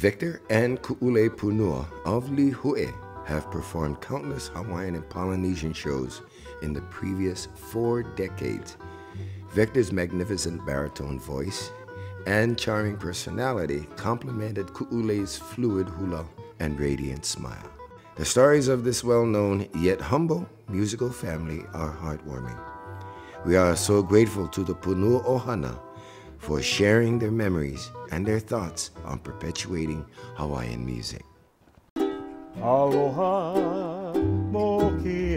Victor and Ku'ulei Punua of Lihue have performed countless Hawaiian and Polynesian shows in the previous four decades. Victor's magnificent baritone voice and charming personality complemented Ku'ulei's fluid hula and radiant smile. The stories of this well-known yet humble musical family are heartwarming. We are so grateful to the Punua Ohana for sharing their memories and their thoughts on perpetuating Hawaiian music. Aloha moki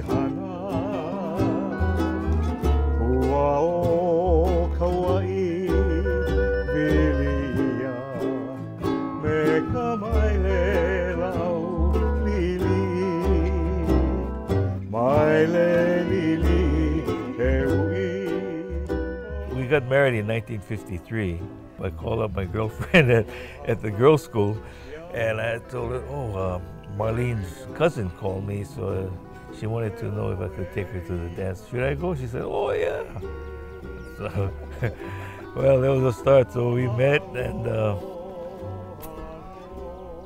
in 1953. I called up my girlfriend at, at the girls' school and I told her, oh, um, Marlene's cousin called me, so uh, she wanted to know if I could take her to the dance. Should I go? She said, oh yeah. So, well, that was a start. So we met, and uh,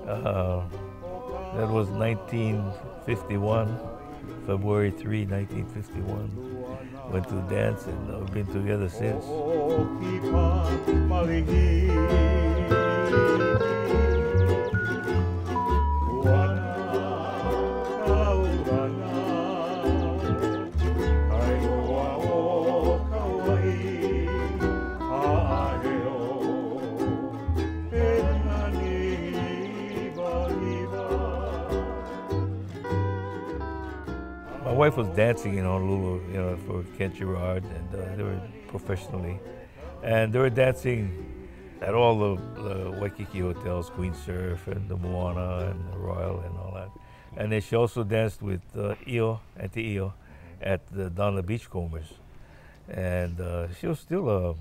uh, that was 1951, February 3, 1951. Went to dance, and we've been together since. Wife was dancing in Honolulu, you know, for Kent Gerard, and uh, they were professionally, and they were dancing at all the, the Waikiki hotels, Queen Surf and the Moana and the Royal and all that. And then she also danced with uh, Io, Auntie Io, at the the Beachcombers. And uh, she was still a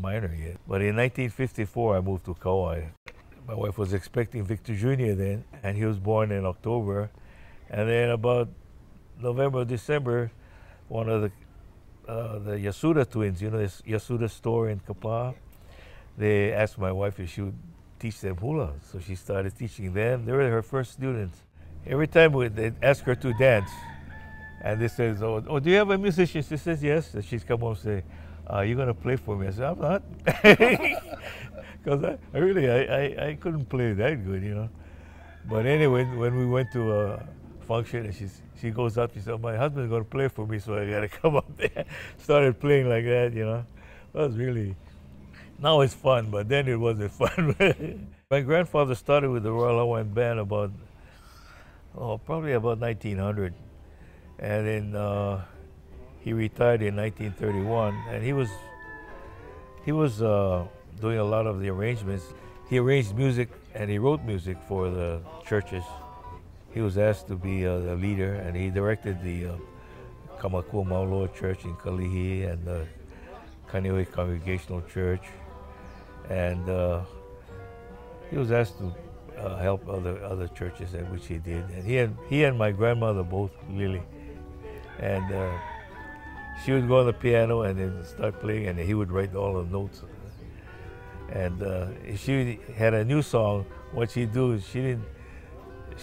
minor yet. But in 1954, I moved to Kauai. My wife was expecting Victor Jr. then, and he was born in October. And then about November, December, one of the uh, the Yasuda twins, you know, this Yasuda store in Kapaa, they asked my wife if she would teach them hula. So she started teaching them. They were her first students. Every time they ask her to dance, and they says, oh, oh, do you have a musician? She says, yes. And she's come home and say, uh, you're going to play for me. I said, I'm not. Because I, I, really, I, I, I, couldn't play that good, you know. But anyway, when we went to a function and she's, she goes up, she said, my husband's to play for me, so I got to come up there. Started playing like that, you know. That was really, now it's fun, but then it wasn't fun. my grandfather started with the Royal Hawaiian Band about, oh, probably about 1900. And then uh, he retired in 1931, and he was, he was uh, doing a lot of the arrangements. He arranged music and he wrote music for the churches he was asked to be uh, a leader, and he directed the uh, Kamakua Maoloa Church in Kalihi and the Kaneohe Congregational Church. And uh, he was asked to uh, help other other churches, and which he did. And he and he and my grandmother both really, and uh, she would go on the piano and then start playing, and he would write all the notes. And uh, if she had a new song, what she'd do is she didn't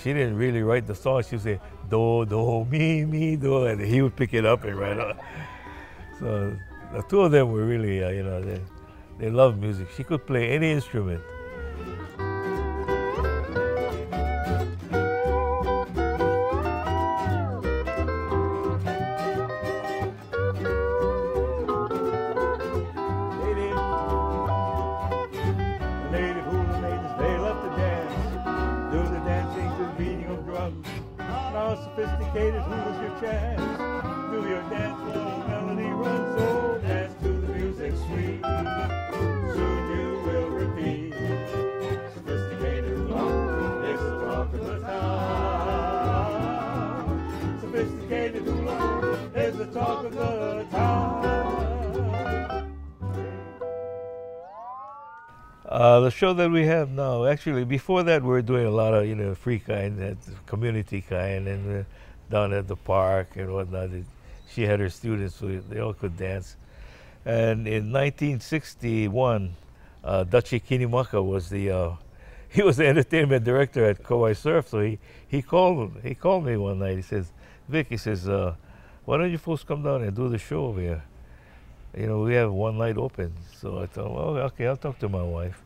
she didn't really write the song. She would say, do, do, mi, mi, do, and he would pick it up and write it. So the two of them were really, uh, you know, they, they loved music. She could play any instrument. Uh, the show that we have now, actually, before that, we were doing a lot of, you know, free kind, community kind, and uh, down at the park and whatnot. She had her students, so they all could dance. And in 1961, uh, Dutchie Kinimaka was the, uh, he was the entertainment director at Kauai Surf, so he, he called he called me one night. He says, Vic, he says, uh, why don't you folks come down and do the show over here? You know, we have one night open. So I thought, well, okay, I'll talk to my wife.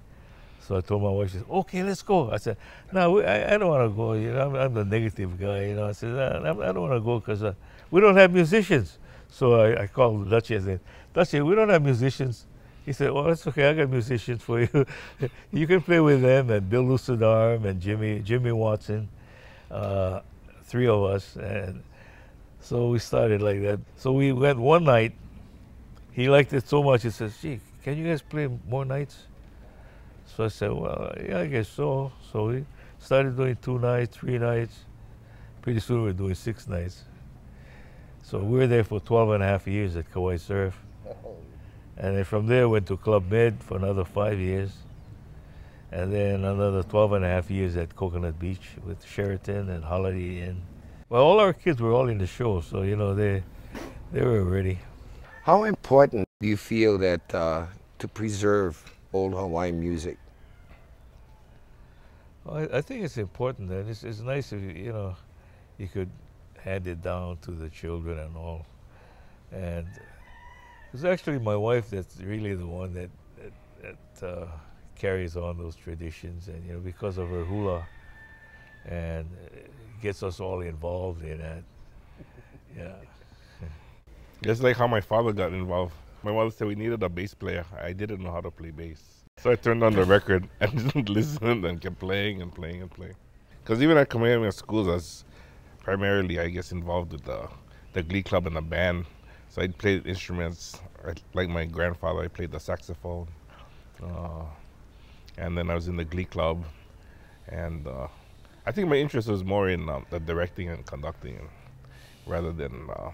So I told my wife, she said, okay, let's go. I said, no, I, I don't want to go. You know, I'm, I'm, the negative guy. You know, I said, I, I don't want to go because uh, we don't have musicians. So I, I called Dutchie and said, Dutchie, we don't have musicians. He said, well, that's okay. I got musicians for you. you can play with them and Bill Lucidarm and Jimmy, Jimmy Watson, uh, three of us. And so we started like that. So we went one night. He liked it so much, he says, gee, can you guys play more nights? So I said, well, yeah, I guess so. So we started doing two nights, three nights. Pretty soon we were doing six nights. So we were there for 12 and a half years at Kauai Surf. And then from there went to Club Med for another five years. And then another 12 and a half years at Coconut Beach with Sheraton and Holiday Inn. Well, all our kids were all in the show, so, you know, they, they were ready. How important do you feel that uh, to preserve old Hawaiian music? Well, I, I, think it's important and it's, it's nice if, you know, you could hand it down to the children and all. And it's actually my wife that's really the one that, that, that uh, carries on those traditions and, you know, because of her hula and gets us all involved in that. Yeah. Just like how my father got involved. My mother said we needed a bass player. I didn't know how to play bass. So I turned on the record and listened and kept playing and playing and playing. Because even at Kamehameha schools, I was primarily, I guess, involved with the, the glee club and the band. So I played instruments. Like my grandfather, I played the saxophone. Uh, and then I was in the glee club. And uh, I think my interest was more in um, the directing and conducting rather than uh,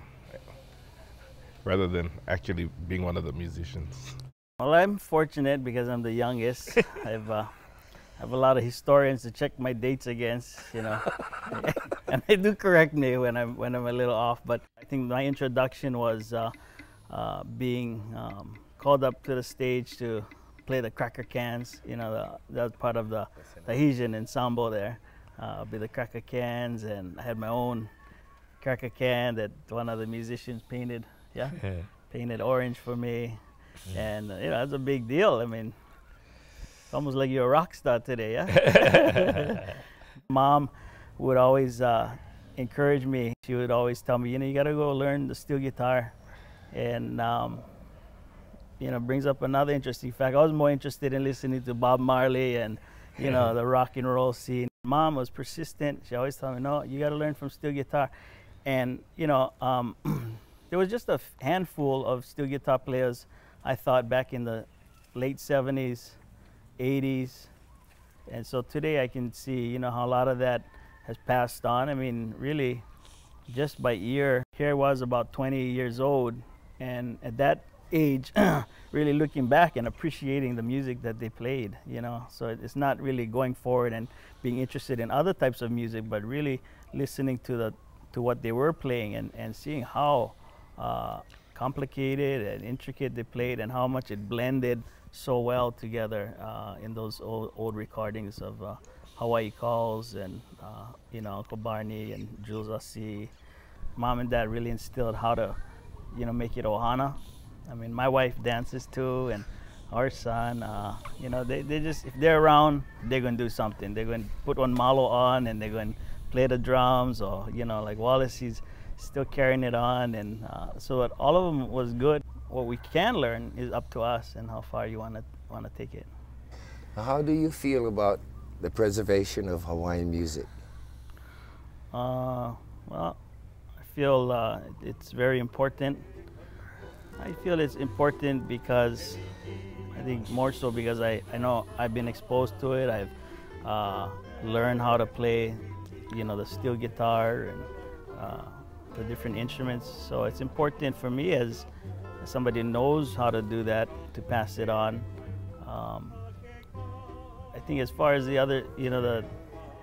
rather than actually being one of the musicians. Well, I'm fortunate because I'm the youngest. I've uh, I have a lot of historians to check my dates against, you know, and they do correct me when I'm when I'm a little off. But I think my introduction was uh, uh, being um, called up to the stage to play the cracker cans. You know, the, that part of the Tahitian ensemble there. Uh, be the cracker cans, and I had my own cracker can that one of the musicians painted. Yeah, painted orange for me, and you know that's a big deal. I mean, it's almost like you're a rock star today. Yeah. Mom would always uh, encourage me. She would always tell me, you know, you got to go learn the steel guitar, and um, you know, brings up another interesting fact. I was more interested in listening to Bob Marley and you know the rock and roll scene. Mom was persistent. She always told me, no, you got to learn from steel guitar. And, you know, um, there was just a handful of steel guitar players, I thought, back in the late 70s, 80s. And so today I can see, you know, how a lot of that has passed on. I mean, really, just by ear. Here I was about 20 years old, and at that age, really looking back and appreciating the music that they played, you know. So it's not really going forward and being interested in other types of music, but really listening to the to what they were playing and, and seeing how uh, complicated and intricate they played and how much it blended so well together uh, in those old, old recordings of uh, Hawaii Calls and uh, you know Uncle Barney and Jules Assi. Mom and Dad really instilled how to you know make it ohana I mean, my wife dances too, and our son, uh, you know, they, they just, if they're around, they're going to do something. They're going to put one malo on and they're going to play the drums or, you know, like Wallace, he's still carrying it on. And uh, so all of them was good. What we can learn is up to us and how far you want to want to take it. How do you feel about the preservation of Hawaiian music? Uh, well, I feel uh, it's very important I feel it's important because I think more so because I, I know I've been exposed to it. I've uh, learned how to play, you know, the steel guitar and uh, the different instruments. So it's important for me as, somebody knows how to do that to pass it on. Um, I think as far as the other, you know, the,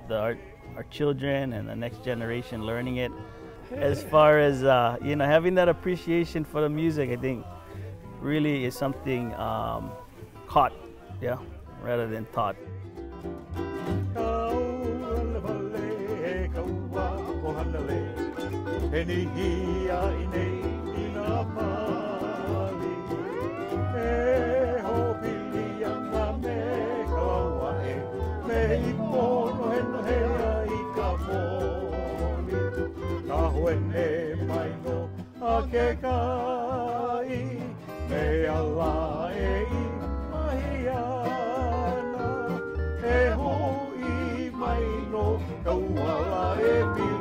the our, our children and the next generation learning it, as far as uh, you know having that appreciation for the music i think really is something um, caught yeah rather than taught he ni hia i nei i nā pāli. E ho pili anga me kaua e, me i pono he no hea i ka mōli. Ka hoene mai no a ke kai, me ala e i mahi ana. E ho i mai no kauala e pili,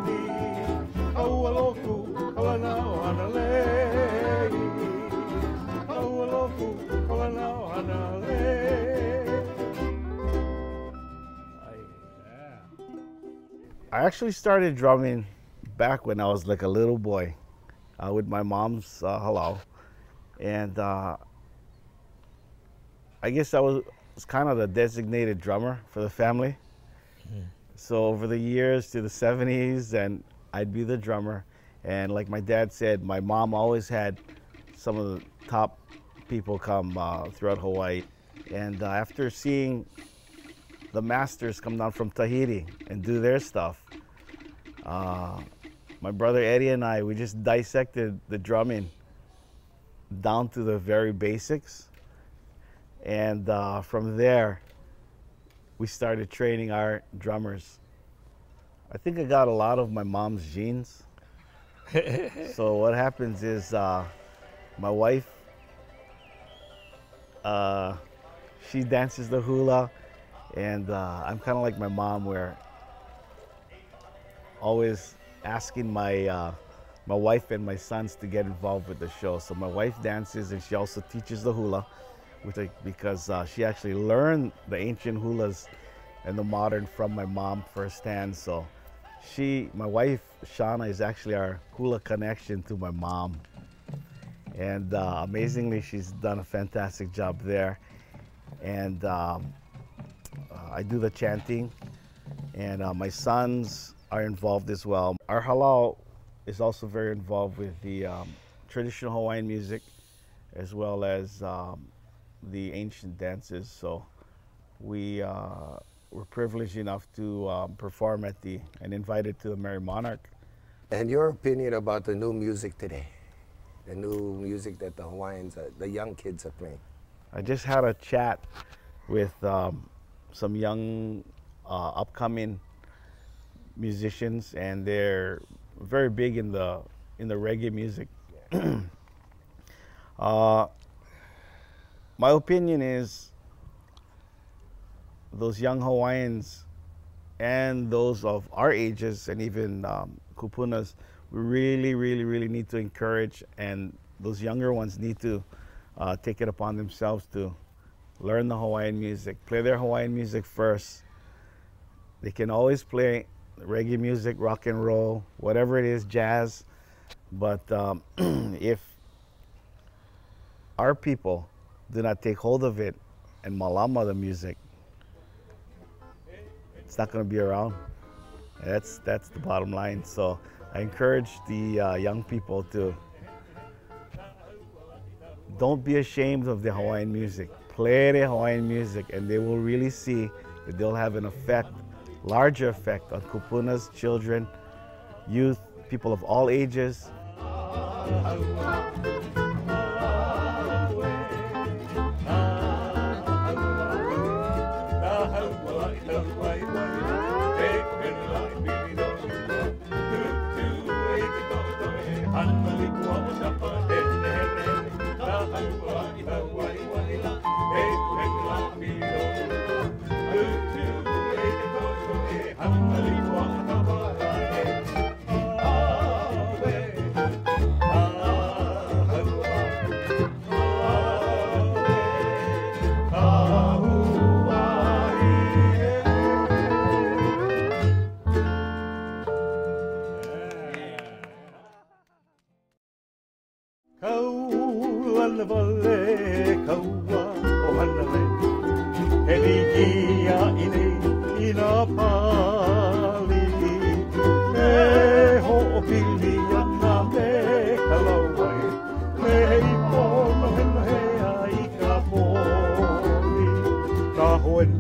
I actually started drumming back when I was like a little boy uh, with my mom's uh, halau. And uh, I guess I was, was kind of the designated drummer for the family. So over the years to the 70s, and I'd be the drummer. And like my dad said, my mom always had some of the top people come uh, throughout Hawaii. And uh, after seeing the masters come down from Tahiti and do their stuff. Uh, my brother Eddie and I, we just dissected the drumming down to the very basics. And uh, from there, we started training our drummers. I think I got a lot of my mom's genes. so what happens is uh, my wife, uh, she dances the hula, and uh, I'm kind of like my mom, where always asking my uh, my wife and my sons to get involved with the show. So my wife dances, and she also teaches the hula, which I, because uh, she actually learned the ancient hulas and the modern from my mom firsthand. So she, my wife Shauna, is actually our hula connection to my mom. And uh, amazingly, she's done a fantastic job there. And um, uh, I do the chanting, and uh, my sons are involved as well. Our halau is also very involved with the um, traditional Hawaiian music, as well as um, the ancient dances. So we uh, were privileged enough to um, perform at the and invited to the Merrie Monarch. And your opinion about the new music today? The new music that the Hawaiians, uh, the young kids are playing? I just had a chat with um, some young uh, upcoming musicians, and they're very big in the in the reggae music. uh, my opinion is those young Hawaiians and those of our ages and even um, kupunas, we really, really, really need to encourage, and those younger ones need to uh, take it upon themselves to learn the Hawaiian music, play their Hawaiian music first. They can always play reggae music, rock and roll, whatever it is, jazz. But um, if our people do not take hold of it and malama the music, it's not going to be around. That's that's the bottom line. So I encourage the uh, young people to don't be ashamed of the Hawaiian music. Play the Hawaiian music, and they will really see that they'll have an effect, larger effect on kupunas, children, youth, people of all ages.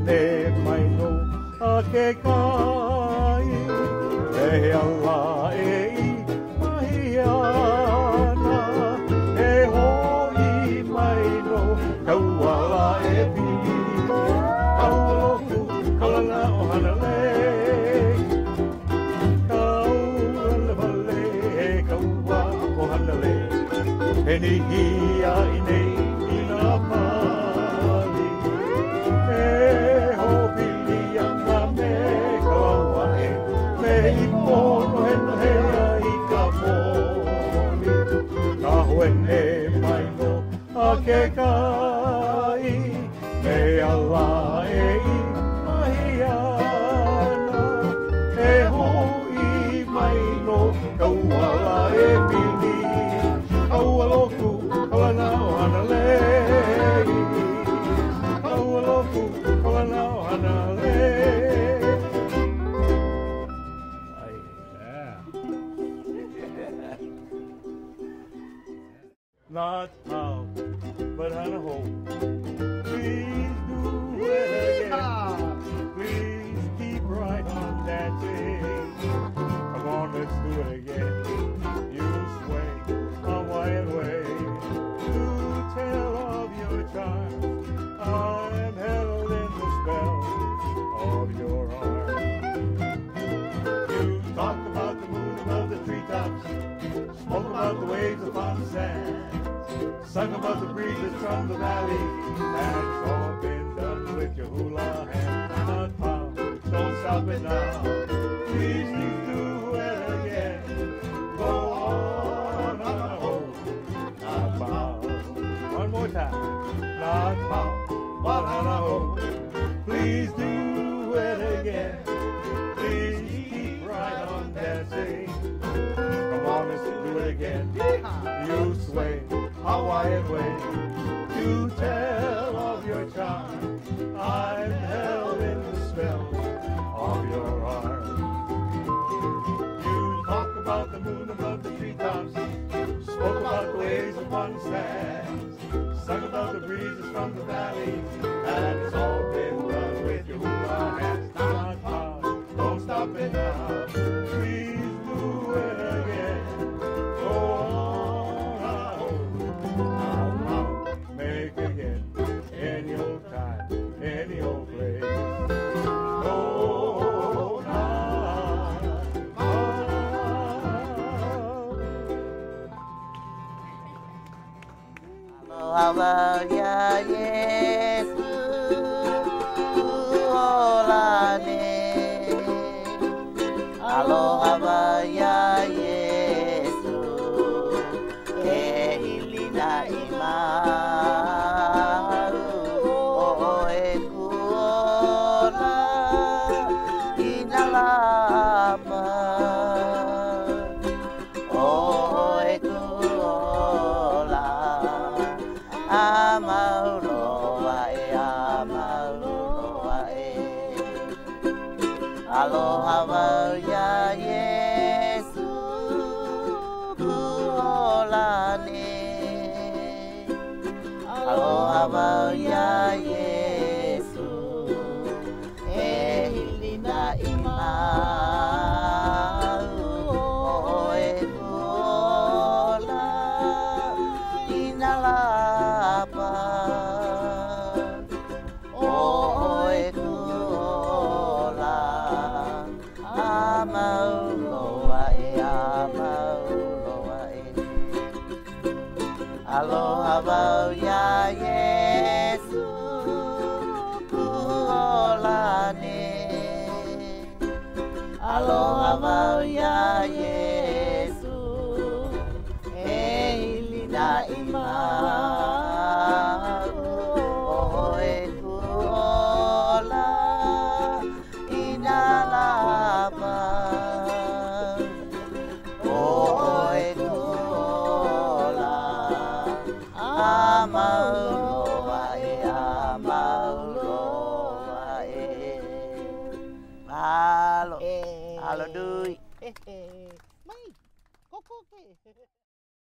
te mai no a ke kai. E he ala e i mahi ana e ho i mai no kau ala e pi. Kau lohu kalanga o hana le. Kau ala vale e kau a o hana le. He ni ke kai Me ala e i mahi ana. E ho i mai no Kau ala e pini au aloku kau ana o ana le Not out. But hana hou Please do it again. Please keep right on dancing Come on, let's do it again. You sway a wild way To tell of your charms. I'm held in the spell of your arms You talk about the moon above the treetops Spoke about the waves upon the sands Sung about the breezes from the valley And it's all been done with your hula hands Not pound, don't stop it now. Please, do it again. Go on, on hold Not pound One more time. Not pound, but on a hold Please do it again. Please keep right on dancing. Come on, let's do it again. You sway wild way to tell of your charm. I'm held in the spell of your arms. You talk about the moon above the treetops, spoke about the waves upon the sands, sung about the breezes from the valleys, and it's all been done with your hula hands. Not hard, don't stop it now. Aloha Aloha mau ya Aloha mau ya Yesu